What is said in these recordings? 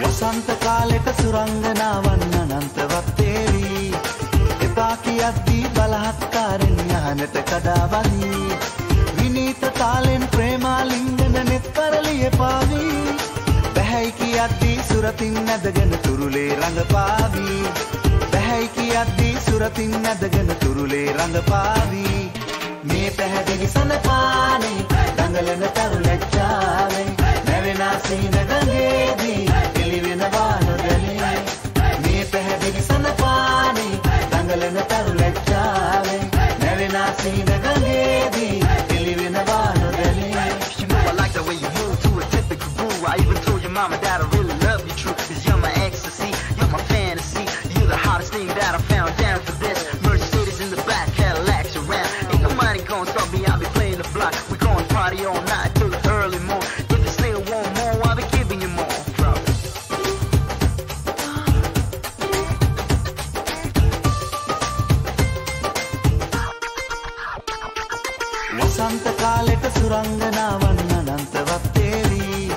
වසන්ත කාලෙට සුරංගනාවන් අනන්තවත් තේවී එපා කියද්දී බලහත්කාරෙන් යහනට කඩාවදී විනීත තාලෙන් ප්‍රේමාලිංගන නෙත් කරලිය පාවී පැහැයි කියද්දී සුරතින් නැදගෙන තුරුලේ රඟපාවී. පැහැයි කියද්දී සුරතින් නැදගෙන තුරුලේ රඟපාවී. මේ පැහැදිලි සනපානේ දඟලන තරු that I ever told your mama dad I really love you true. Cause you're my ecstasy, you're my fantasy. You're the hottest thing that I found down for this. Mercedes in the back, Cadillacs around. Ain't nobody gonna stop me, I'll be playing the block. We gonna party all night වසන්ත කාලෙට සුරංගනාවන් අනන්තවත් තේවී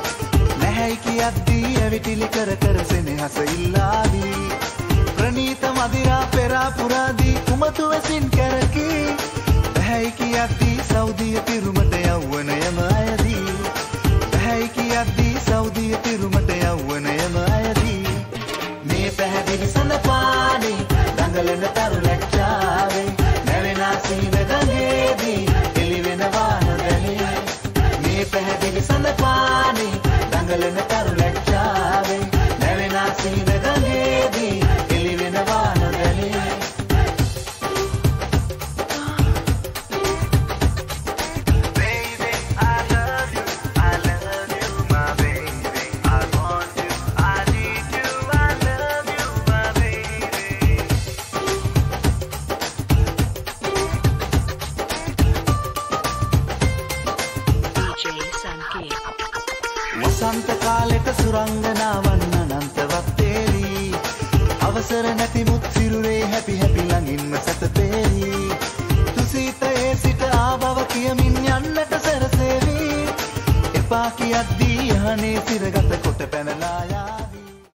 නැහැයි කියද්දී ඇවිටිලි කර කර සෙනෙහස ඉල්ලාවී. ප්‍රනීත මදිරා පෙරා පුරාදී කුමතු වෙසින් කැරකී. පැහැයි කියද්දී සෞදිය පිරුමට යව්වනයම අයදී. පැහැයි කියද්දී සෞදිය පිරුමට යව්වනයම අයදී. මේ පැහැදිලි සඳපානේ දඟලන තරු පැහැදිලි සඳපානේ දඟලන තරු ලැච්චාවේ හැපි ළඟින්ම සැතපේවි. තුසිතයේ සිට ආබව කියමින් යන්නට සැරසේවි. එපා කියද්දී අහනේ සිරගත කොට පැනලා යා.